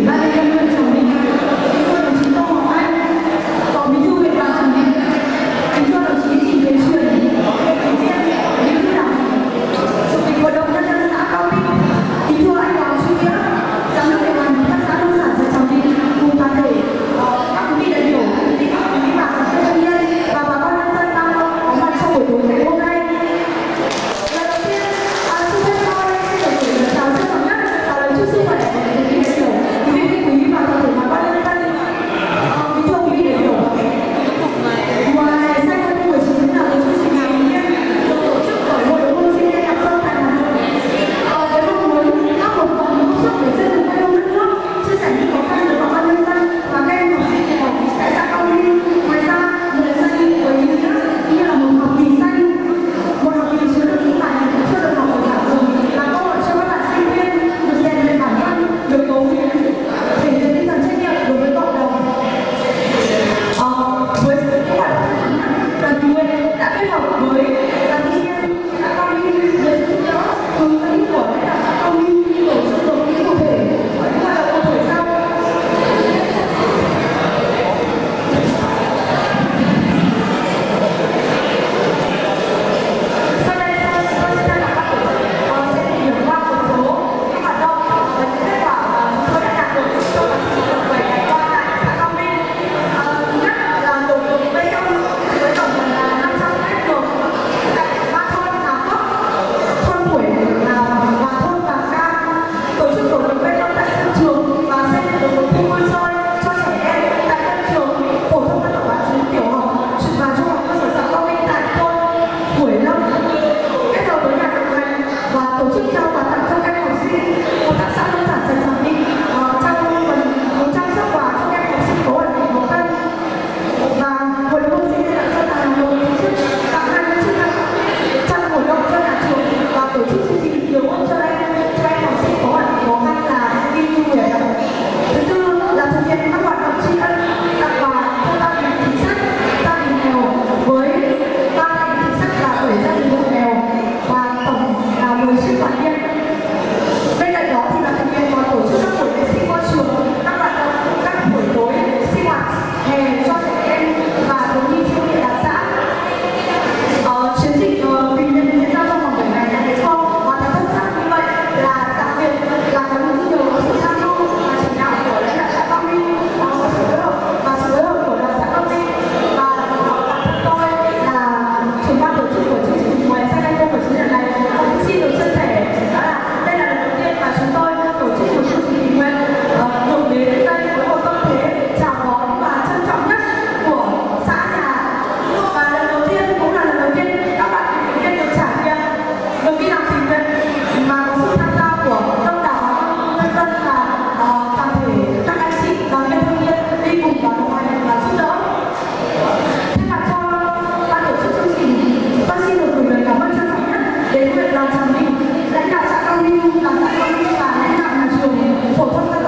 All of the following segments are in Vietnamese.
Wow. นำชุมและนำสักการงนำสักการะและนำชุมผลประ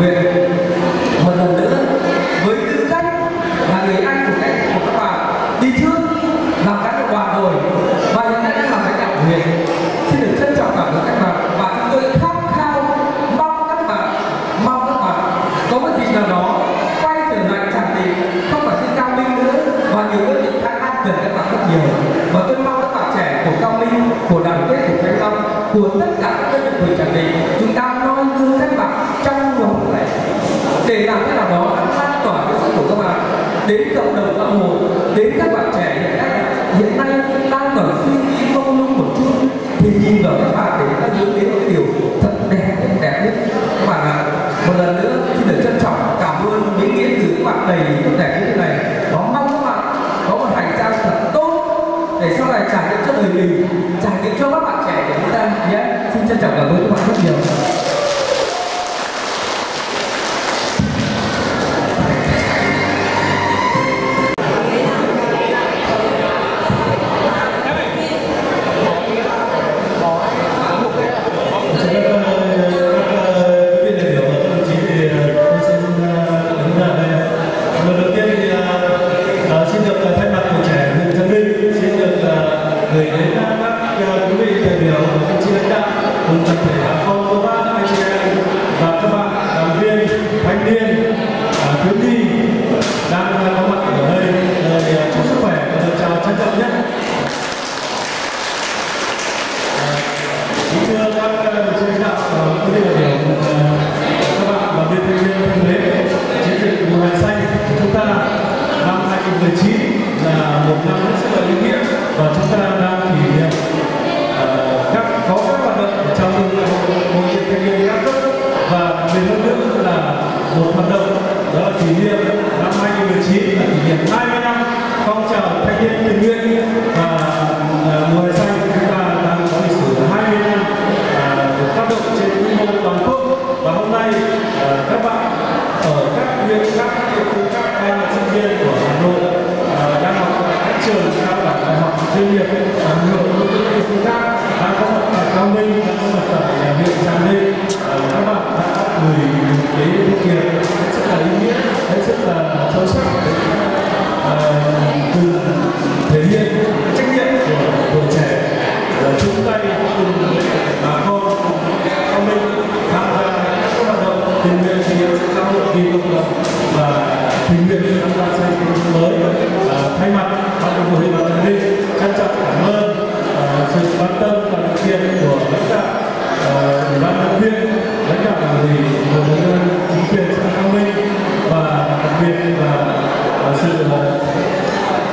왜? cho các bạn trẻ của chúng ta. Nhé xin trân trọng cảm ơn các bạn rất nhiều.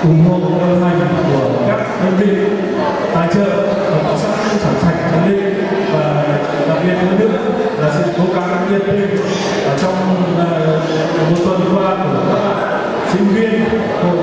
ủng hộ đồng hành của các đơn vị tài trợ và tác xã nông sản sạch trần linh và đặc biệt hơn nữa là sự cố gắng nhiệt thêm trong ờ, một tuần qua của các sinh viên hội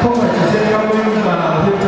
空了几千标 phải.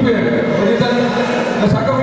Super. Und